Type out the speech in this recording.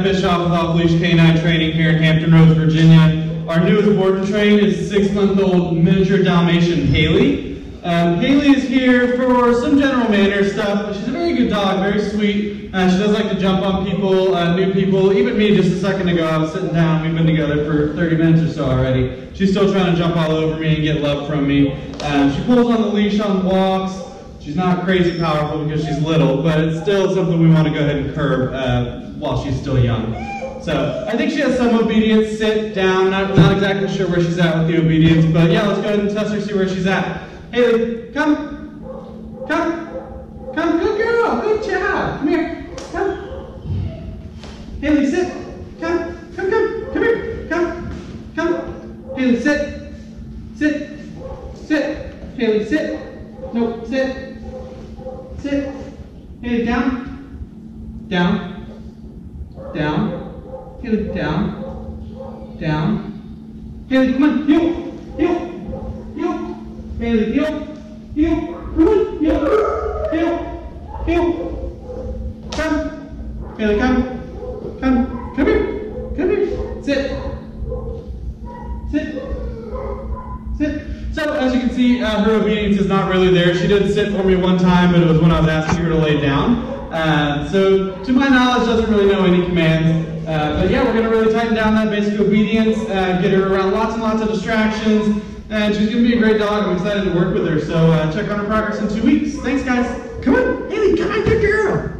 Jeff Bischoff with Off Leash Canine Training here in Hampton Roads, Virginia. Our newest board train is six-month-old miniature Dalmatian Haley. Um, Haley is here for some general manners stuff, she's a very good dog, very sweet. Uh, she does like to jump on people, uh, new people, even me just a second ago. I was sitting down, we've been together for 30 minutes or so already. She's still trying to jump all over me and get love from me. Um, she pulls on the leash on walks. She's not crazy powerful because she's little, but it's still something we want to go ahead and curb uh, while she's still young. So I think she has some obedience. Sit down. Not, not exactly sure where she's at with the obedience, but yeah, let's go ahead and test her, see where she's at. Haley, come. Come. Come. Good girl. Good job. Come here. Come. Haley, sit. Come. Come, come. Come here. Come. Come. Haley, sit. Sit. Sit. Haley, sit. No, sit. Sit. Haley, down. Down. Haley, down. Down. Haley, come on. Heel. Heel. Heel. Haley, heel. Heel. Come on. Heel. Heel. Heel. Come. Haley, come. Come. Come here. Come here. Sit. Sit. Sit. So as you can see, uh, her obedience is not really there. She did sit for me one time, but it was when I was asking her to lay down. Uh, so to my knowledge, doesn't really know any commands. Uh, but yeah, we're going to really tighten down that basic obedience, uh, get her around lots and lots of distractions, and she's going to be a great dog. I'm excited to work with her. So uh, check on her progress in two weeks. Thanks, guys. Come on, Haley, come on, good girl.